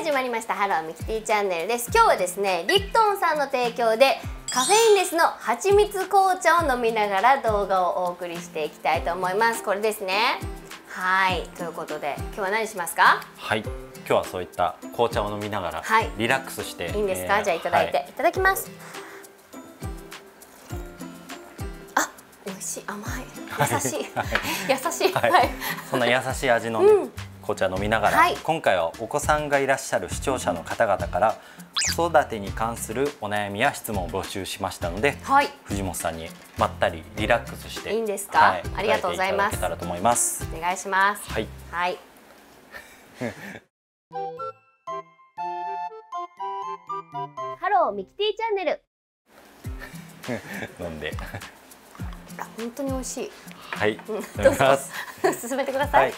始まりましたハローミキティチャンネルです。今日はですねリプトンさんの提供でカフェインレスの蜂蜜紅茶を飲みながら動画をお送りしていきたいと思います。これですね。はい。ということで今日は何しますか？はい。今日はそういった紅茶を飲みながら、はい。リラックスしていいんですか、えーじゃあいただいて、はい。い、ただきます。あ美味しい。甘い。優しい、はい。優しい。はい。はい、そんな優しい味の、ねうん紅茶飲みながら、はい。今回はお子さんがいらっしゃる視聴者の方々から子育てに関するお悩みや質問を募集しましたのではい。藤本さんにまったりリラックスしていいんですか？はい、ありがとうございます。お願いします。はい。はい。ハローミキティチャンネル。飲んで。あ、本当に美味しい。はい。うん。飲みます。進めてくださはいい。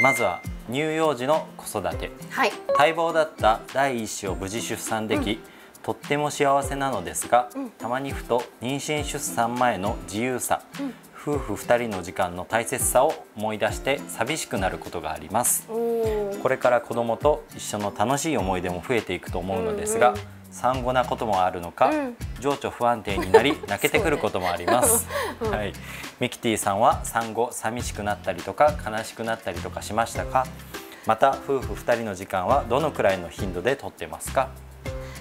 まずは乳幼児の子育て。はい。待望だった第一子を無事出産でき、とっても幸せなのですが、うん。たまにふと妊娠出産前の自由さ、うん。夫婦2人の時間の大切さを思い出して寂しくなることがあります。これから子供と一緒の楽しい思い出も増えていくと思うのですが、うんうん産後なこともあるのか、うん。情緒不安定になり 泣けてくることもあります、うん。はい、ミキティさんは産後寂しくなったりとか悲しくなったりとかしましたか？また夫婦2人の時間はどのくらいの頻度でとってますか？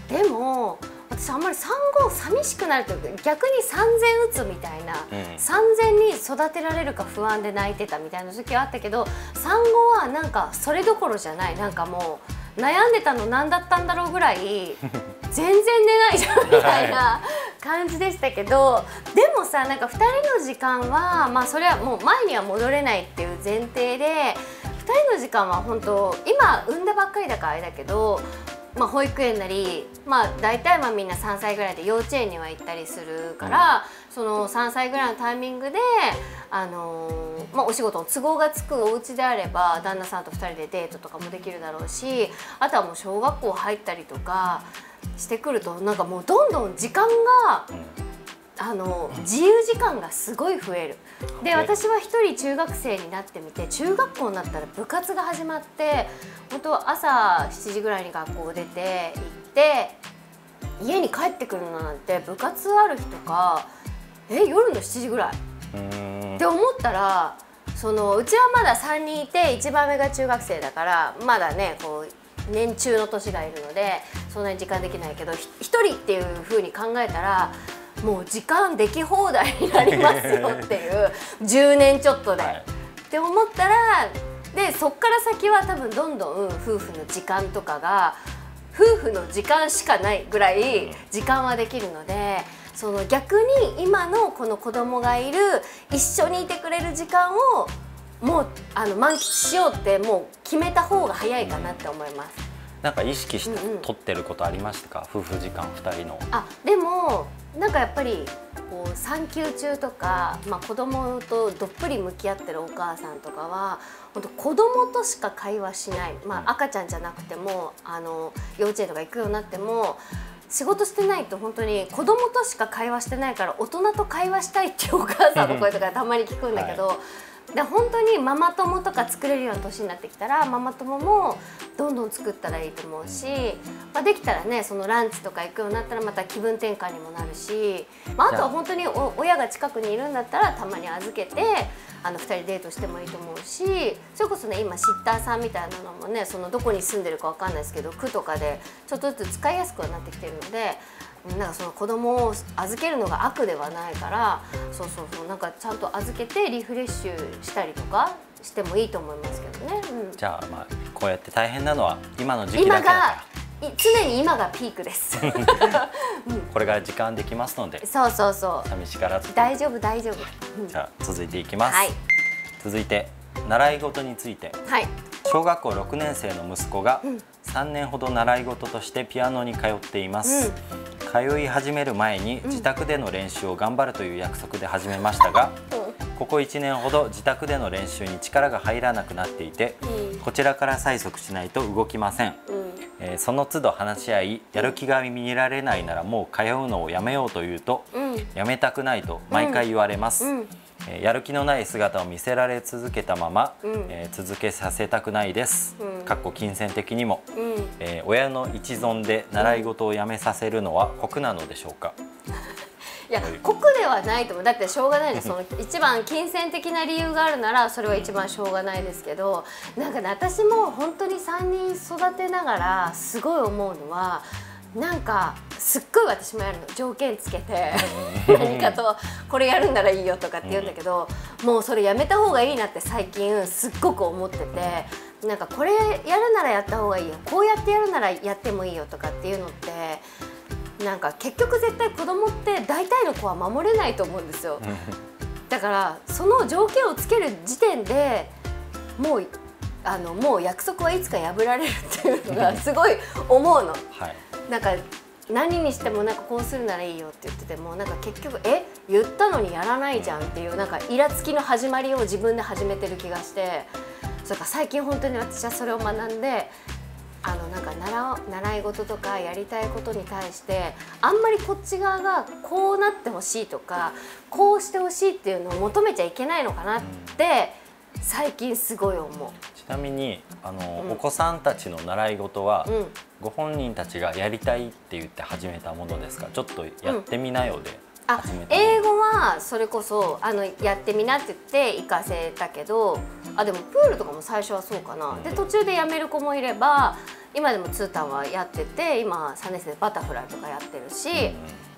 でも。私あんまり産後寂しくなると逆に産前うつみたいな、うん。産前に育てられるか不安で泣いてたみたいな時はあったけど産後はなんかそれどころじゃない。なんかもう悩んでたの何だったんだろうぐらい 全然寝ないじゃんみたいな感じでしたけどでもさなんか2人の時間はまあそれはもう前には戻れないっていう前提で2人の時間は本当今産んだばっかりだからあれだけど。まあ、保育園なり、まあ、大体はみんな3歳ぐらいで幼稚園には行ったりするから、その3歳ぐらいのタイミングで、あのーまあ、お仕事の都合がつくお家であれば旦那さんと2人でデートとかもできるだろうしあとはもう小学校入ったりとかしてくるとなんかもうどんどん時間がうんあの自由時間がすごい増える。ではい私は一人中学生になってみて中学校になったら部活が始まって本当は朝7時ぐらいに学校出て行って家に帰ってくるのなんて部活ある日とかえ夜の7時ぐらい？って思ったらそのうちはまだ3人いて一番目が中学生だからまだねこう年中の年がいるのでそんなに時間できないけどひ一人っていう風に考えたらもう時間でき放題になりますよっていう10年ちょっとで。はい。って思ったらでそっから先は多分どんどん夫婦の時間とかが夫婦の時間しかないぐらい時間はできるのでその逆に今のこの子供がいる一緒にいてくれる時間をもうあの満喫しようってもう決めた方が早いかなって思います。なんか意識してうってることありましたか？夫婦時間2人の。あでもなんかやっぱりこう産休中とか、まあ、子供とどっぷり向き合ってるお母さんとかは本当子供としか会話しない、まあ、赤ちゃんじゃなくてもあの幼稚園とか行くようになっても仕事してないと本当に子供としか会話してないから大人と会話したいっていうお母さんの声とかたまに聞くんだけど。で本当にママ友とか作れるような年になってきたらママ友もどんどん作ったらいいと思うし、まあ、できたらねそのランチとか行くようになったらまた気分転換にもなるし、まあ、あとは本当に親が近くにいるんだったらたまに預けてあの2人デートしてもいいと思うしそれこそね今シッターさんみたいなのもねそのどこに住んでるかわかんないですけど区とかでちょっとずつ使いやすくはなってきてるので。なんかその子供を預けるのが悪ではないからそうそうそうなんかちゃんと預けてリフレッシュしたりとかしてもいいと思いますけどね。うん。じゃあまあこうやって大変なのは今の時期だ今けだかがい常に今がピークです。ら これから時間できますのでそうそうそう。寂しからず大丈夫大丈夫。うん。じゃあ続いていきます、はい。続いて習い事について。はい。小学校6年生の息子がうん。3年ほど習い事としてピアノに通っています、通い始める前に自宅での練習を頑張るという約束で始めましたが、ここ1年ほど自宅での練習に力が入らなくなっていてうん。こちらから催促しないと動きません、うん。えーその都度話し合いやる気が見られないならもう通うのをやめようと言うとうん。やめたくないと毎回言われます、うんえーやる気のない姿を見せられ続けたまま、うん。えー続けさせたくないです、うん。かっこ金銭的にも、うん。えー親の一存で習い事をやめさせるのは酷なのでしょうか、いや酷ではないと思う。だってしょうがないですその一番金銭的な理由があるならそれは一番しょうがないですけどなんかね私も本当に3人育てながらすごい思うのはなんかすっごい私もやるの条件つけて。何かとこれやるんならいいよとかって言うんだけどもうそれやめた方がいいなって最近すっごく思ってて。なんかこれやるならやった方がいいよ。こうやってやるならやってもいいよとかっていうのってなんか結局絶対子供って大体の子は守れないと思うんですよ。だからその条件をつける時点でもうあのもう約束はいつか破られるっていうのがすごい思うの。はいなんか何にしてもなんかこうするならいいよって言っててもなんか結局え言ったのにやらないじゃんっていうなんかイラつきの始まりを自分で始めてる気がしてそれから最近本当に私はそれを学んであのなんか習う習い事とかやりたいことに対してあんまりこっち側がこうなってほしいとかこうしてほしいっていうのを求めちゃいけないのかなって最近すごい思う。ちなみにあの、うん。お子さんたちの習い事は、うん。ご本人たちがやりたいって言って始めたものですか？ちょっとやってみなよであ始めたもの、英語はそれこそあのやってみなって言って行かせたけどあでもプールとかも最初はそうかな、うん。で途中でやめる子もいれば今でもツータンはやってて今3年生でバタフライとかやってるし、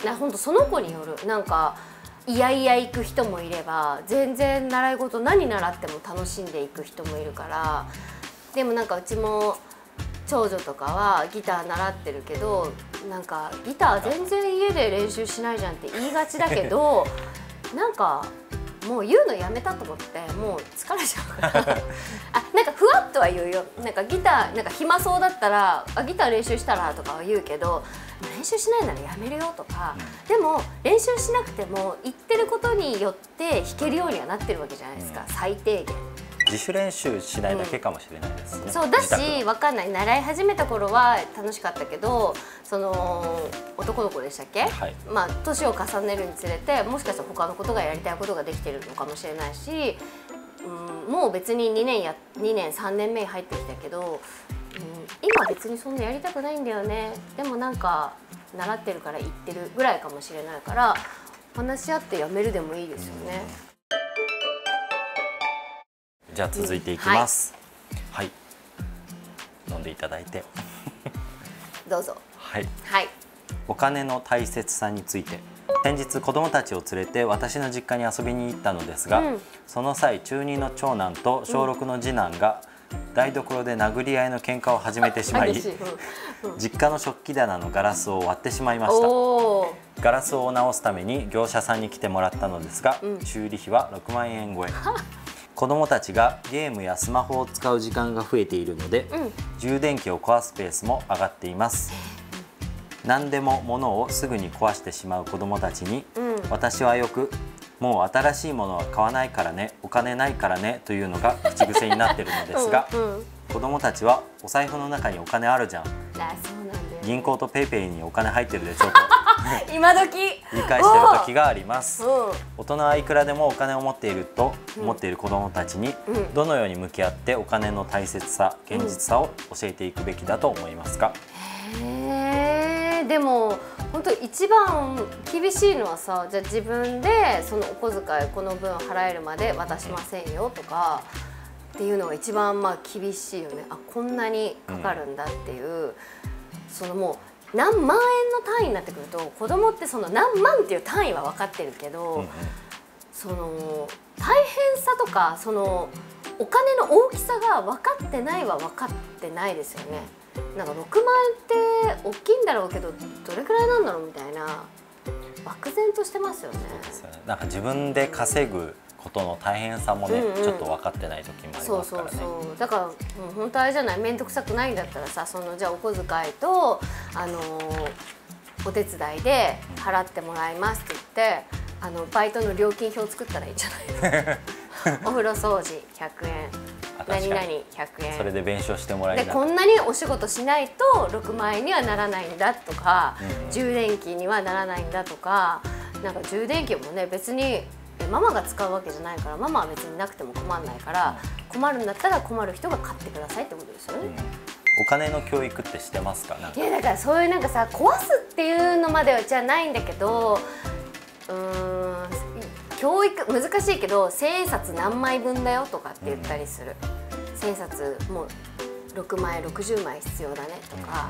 なほんとその子によるなんかいやいや行く人もいれば全然習い事何習っても楽しんでいく人もいるからでもなんかうちも長女とかはギター習ってるけどなんかギター全然家で練習しないじゃんって言いがちだけど なんかもう言うのやめたと思ってもう疲れちゃうから。あなんかふわっとは言うよ。なんかギターなんか暇そうだったらあギター練習したらとかは言うけど練習しないならやめるよとか、でも練習しなくても言ってることによって弾けるようにはなってるわけじゃないですか、うん。最低限。自主練習しないだけかもしれないですね、そうだしわかんない。習い始めた頃は楽しかったけどその男の子でしたっけ、はい。まあ年を重ねるにつれてもしかしたら他のことがやりたいことができてるのかもしれないし、うん、もう別に2年や2年3年目に入ってきたけど、うん、今別にそんなやりたくないんだよね。でもなんか習ってるから行ってるぐらいかもしれないから話し合ってやめるでもいいですよね。じゃあ続いていきます、はい、飲んでいただいて。どうぞ。はい。はい。お金の大切さについて。先日子供たちを連れて私の実家に遊びに行ったのですが、うん。その際中2の長男と小6の次男が台所で殴り合いの喧嘩を始めてしまい 実家の食器棚のガラスを割ってしまいました。ガラスを直すために業者さんに来てもらったのですが、うん。修理費は6万円超え子供たちがゲームやスマホを使う時間が増えているので、うん。充電器を壊すペースも上がっています。何でも物をすぐに壊してしまう子供たちに、うん。私はよくもう新しいものは買わないからねお金ないからねというのが口癖になっているのですが、うんうん。子供たちはお財布の中にお金あるじゃん。銀行とペイペイにお金入ってるでしょと 今時。理解してる時があります。うん。大人はいくらでもお金を持っていると思っている子どもたちにうん。どのように向き合ってお金の大切さ現実さを教えていくべきだと思いますか、へえでも本当一番厳しいのはさじゃあ自分でそのお小遣いこの分払えるまで渡しませんよとかっていうのが一番まあ厳しいよね。あこんなにかかるんだっていう、そのもう何万円の単位になってくると子供ってその何万っていう単位は分かってるけど、うんうん。その大変さとかそのお金の大きさが分かってないは分かってないですよね。なんか6万円って大きいんだろうけどどれくらいなんだろうみたいな漠然としてますよね。なんか自分で稼ぐことの大変さもね、うんうん。ちょっと分かってない時もありそうますからね。そうそうだからもう本当あれじゃない面倒くさくないんだったらさそのじゃあお小遣いとあのーお手伝いで払ってもらいますって言ってあのバイトの料金表作ったらいいんじゃない。の お風呂掃除100円何々100円それで弁償してもらえな。でこんなにお仕事しないと6万円にはならないんだとか、うんうん。充電器にはならないんだとかなんか充電器もね別にでママが使うわけじゃないからママは別になくても困らないから、困るんだったら困る人が買ってくださいってことですよね。お金の教育ってしてますか？いやだからそういうなんかさ壊すっていうのまではじゃないんだけどうーん教育難しいけど千円札何枚分だよとかって言ったりする、千円札もう6枚60枚必要だねとか、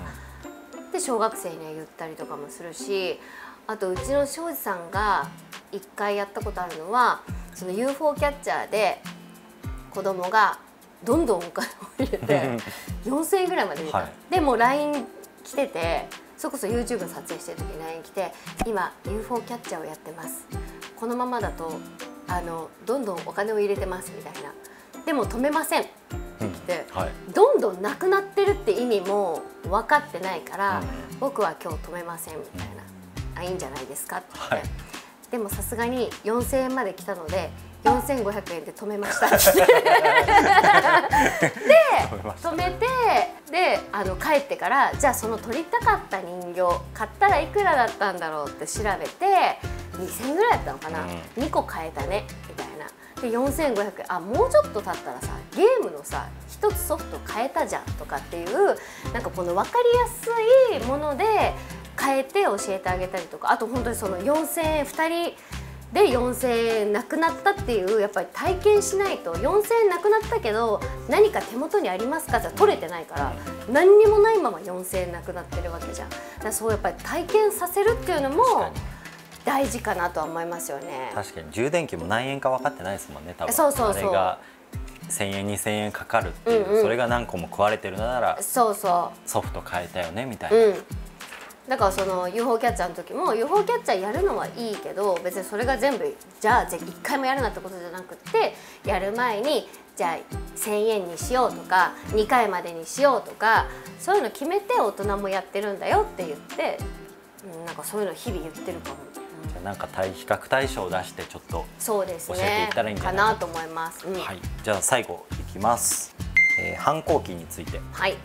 で小学生には言ったりとかもするしあとうちの庄司さんが一回やったことあるのはその UFO キャッチャーで子供がどんどんお金を入れて4,000円ぐらいまで入れた、はい。でもう LINE 来ててそれこそ YouTube 撮影してる時に LINE 来て「今 UFO キャッチャーをやってます。このままだとあのどんどんお金を入れてます」みたいな「でも止めません」って来て、はい。どんどんなくなってるって意味も分かってないから、うん。僕は今日止めませんみたいな「あいいんじゃないですか」ってはい。でもさすがに4,000円まで来たので4,500円で止めました。っ てで止めてであの帰ってからじゃあその取りたかった人形買ったらいくらだったんだろうって調べて2,000円ぐらいだったのかな、うん。2個買えたねみたいな。で4500円あもうちょっと経ったらさゲームのさ一つソフト変えたじゃんとかっていうなんかこの分かりやすいもので変えて教えてあげたりとかあと本当にその4000円2人で4000円なくなったっていうやっぱり体験しないと4000円なくなったけど何か手元にありますか？って取れてないから何にもないまま4000円なくなってるわけじゃん。だからそうやっぱり体験させるっていうのも大事かなとは思いますよね。確かに。充電器も何円か分かってないですもんね多分。そうそうそう。が1000円2000円かかるっていう、うんうん。それが何個も食われてるのならそうそソフト変えたよねみたいうな、うんだからその UFO キャッチャーの時も UFO キャッチャーやるのはいいけど別にそれが全部じゃあぜ1回もやるなってことじゃなくってやる前にじゃあ1,000円にしようとか2回までにしようとかそういうの決めて大人もやってるんだよって言って、うん、なんかそういうの日々言ってるかも、なんか対比較対象を出してちょっと、そうです教えていねったらいいんじゃかないなと思います、うん。はい。じゃあ最後いきます、えー反抗期について。はい、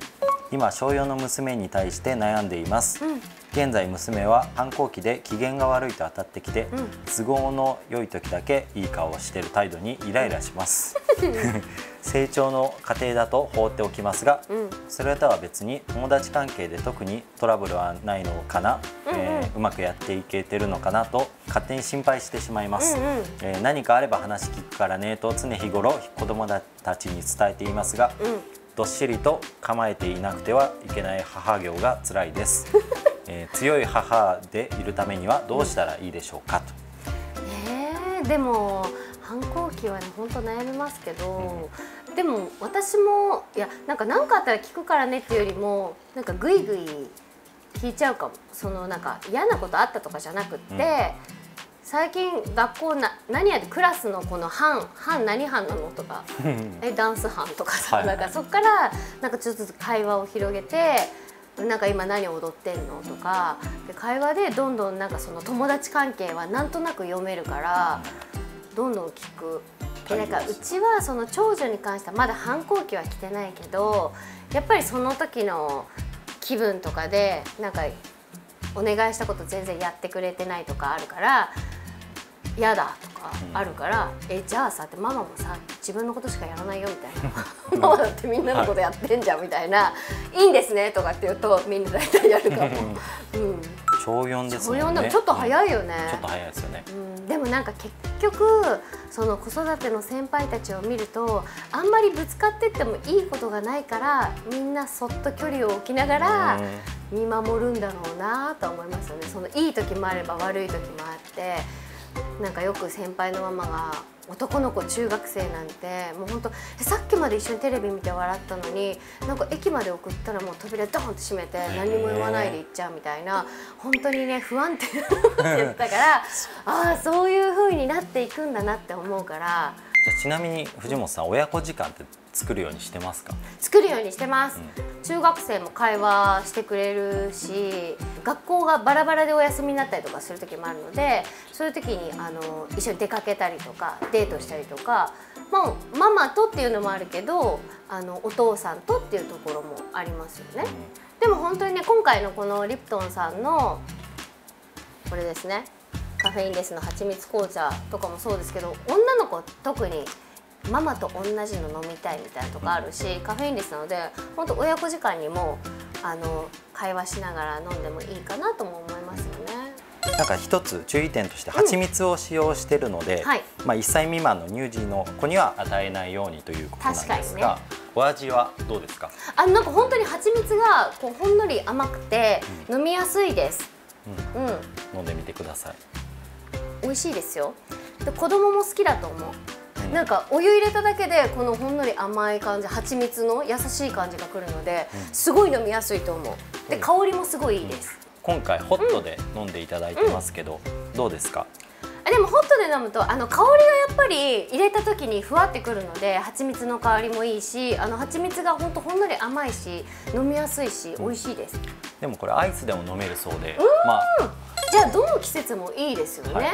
今小4の娘に対して悩んでいます、うん。現在娘は反抗期で機嫌が悪いと当たってきて、うん。都合の良い時だけいい顔をしている態度にイライラします。成長の過程だと放っておきますが、うん。それとは別に友達関係で特にトラブルはないのかな、うんうん。えーうまくやっていけてるのかなと勝手に心配してしまいます、うんうん。えー何かあれば話聞くからねと常日頃子供たちに伝えていますが、うんどっしりと構えていなくてはいけない母業が辛いです、えー強い母でいるためにはどうしたらいいでしょうかと、えーでも反抗期はね本当悩みますけど、でも私もいやなんか何かあったら聞くからねっていうよりもなんかグイグイ聞いちゃうかも。そのなんか嫌なことあったとかじゃなくって、うん最近学校な何やってクラスのこの班班何班なのとかえダンス班とかさ、はい。はいなんかそこからなんかちょっとずつ会話を広げてなんか今何踊ってんのとかで会話でどんどんなんかその友達関係はなんとなく読めるからどんどん聞く。でなんかうちはその長女に関してはまだ反抗期は来てないけどやっぱりその時の気分とかでなんかお願いしたこと全然やってくれてないとかあるから嫌だとかあるから、えじゃあさってママもさ自分のことしかやらないよみたいな。ママだってみんなのことやってんじゃんみたいな、い、いんですねとかって言うとみんな大体やるかも。うん、小4ですそもんね。れでもちょっと早いよね。ちょっと早いですよね。うん、でもなんか結局その子育ての先輩たちを見るとあんまりぶつかってってもいいことがないからみんなそっと距離を置きながら見守るんだろうなとは思いますよね。そのいい時もあれば悪い時もあってなんかよく先輩のママが男の子中学生なんてもう本当えさっきまで一緒にテレビ見て笑ったのになんか駅まで送ったらもう扉ドーンって閉めて何にも言わないで行っちゃうみたいな本当にね不安定なってたから ああそういう風になっていくんだなって思うから。じゃあちなみに藤本さん親子時間って作るようにしてますか？作るようにしてます、中学生も会話してくれるし学校がバラバラでお休みになったりとかする時もあるのでそういう時にあの一緒に出かけたりとかデートしたりとか、まあ、ママとっていうのもあるけどあのお父さんとっていうところもありますよね。でも本当にね今回のこのリプトンさんのこれですねカフェインレスの蜂蜜紅茶とかもそうですけど女の子特にママと同じの飲みたいみたいなとこあるし、カフェインレスなので本当親子時間にもあの会話しながら飲んでもいいかなとも思いますよね。なんか一つ注意点として蜂蜜を使用しているので、うんはい、まあ1歳未満の乳児の子には与えないようにということなんですが、ね、お味はどうですか？あなんか本当に蜂蜜がこうほんのり甘くて、飲みやすいです。うん、うん、飲んでみてください。美味しいですよ。で子供も好きだと思う。なんかお湯入れただけでこのほんのり甘い感じ蜂蜜の優しい感じがくるので、すごい飲みやすいと思う。で香りもすごいいいです、今回ホットで飲んでいただいてますけど、うん、どうですか？あでもホットで飲むとあの香りがやっぱり入れた時にふわってくるので蜂蜜の香りもいいしあの蜂蜜がほんとほんのり甘いし飲みやすいし美味しいです、でもこれアイスでも飲めるそうで、まあ、じゃあどの季節もいいですよね、はい、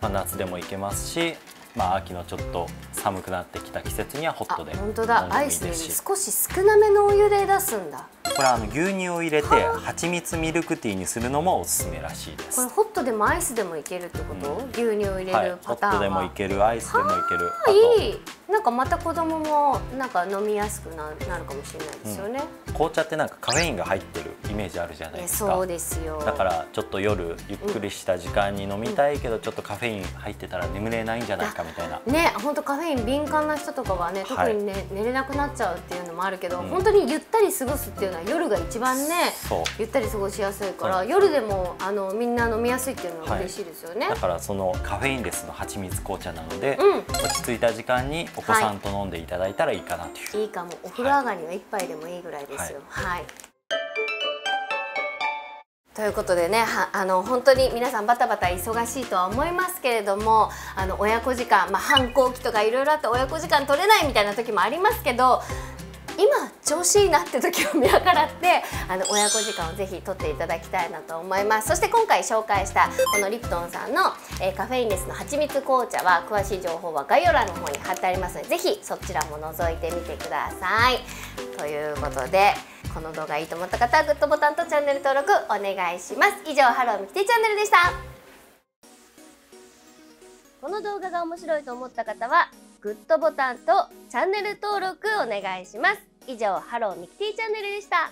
まあ、夏でもいけますしまあ、秋のちょっと寒くなってきた季節にはホットで本当だ。アイスで少し少なめのお湯で出すんだ。これあの牛乳を入れて蜂蜜ミルクティーにするのもおすすめらしいです。これホットでもアイスでもいけるってこと、うん、牛乳を入れるパターンは、はい、ホットでもいけるアイスでもいけるいい。なんかまた子供もなんか飲みやすくななるかもしれないですよね、うん、紅茶ってなんかカフェインが入ってるイメージあるじゃないですか。そうですよ。だからちょっと夜ゆっくりした時間に飲みたいけど、ちょっとカフェイン入ってたら眠れないんじゃないかみたいな。ね本当カフェイン敏感な人とかはね特にね、はい、寝れなくなっちゃうっていうのもあるけど、うん、本当にゆったり過ごすっていうのは夜が一番ねゆったり過ごしやすいから、はい、夜でもあのみんな飲みやすいっていうのは嬉しいですよね、はい、だからそのカフェインレスの蜂蜜紅茶なので、うん、落ち着いた時間にお子さんと飲んでいただいたらいいかなという、い、いかも。お風呂上がりの一杯でもいいぐらいですよ。はい。ということでねあの本当に皆さんバタバタ忙しいとは思いますけれどもあの親子時間、まあ、反抗期とかいろいろあって親子時間取れないみたいな時もありますけど今調子いいなって時を見計らってあの親子時間をぜひ取っていただきたいなと思います。そして今回紹介したこのリプトンさんの、えー、カフェインレスの蜂蜜紅茶は詳しい情報は概要欄の方に貼ってありますのでぜひそちらも覗いてみてください。ということでこの動画いいと思った方はグッドボタンとチャンネル登録お願いします。以上ハローミキティチャンネルでした。この動画が面白いと思った方はグッドボタンとチャンネル登録お願いします。以上ハローミキティチャンネルでした。